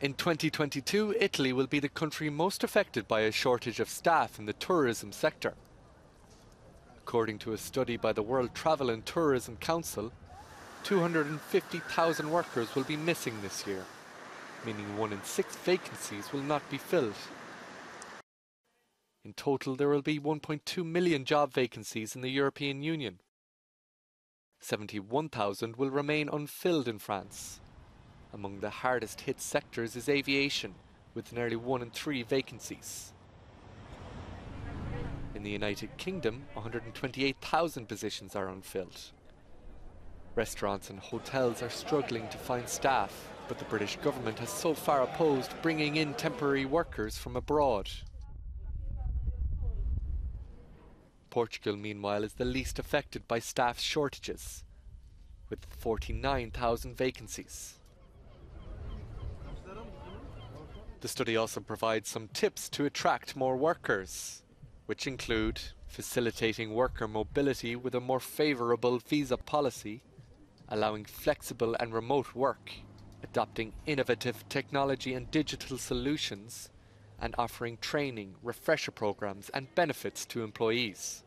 In 2022, Italy will be the country most affected by a shortage of staff in the tourism sector. According to a study by the World Travel and Tourism Council, 250,000 workers will be missing this year, meaning one in six vacancies will not be filled. In total, there will be 1.2 million job vacancies in the European Union. 71,000 will remain unfilled in France. Among the hardest hit sectors is aviation, with nearly one in three vacancies. In the United Kingdom, 128,000 positions are unfilled. Restaurants and hotels are struggling to find staff, but the British government has so far opposed bringing in temporary workers from abroad. Portugal, meanwhile, is the least affected by staff shortages, with 49,000 vacancies. The study also provides some tips to attract more workers, which include facilitating worker mobility with a more favourable visa policy, allowing flexible and remote work, adopting innovative technology and digital solutions, and offering training, refresher programs, and benefits to employees.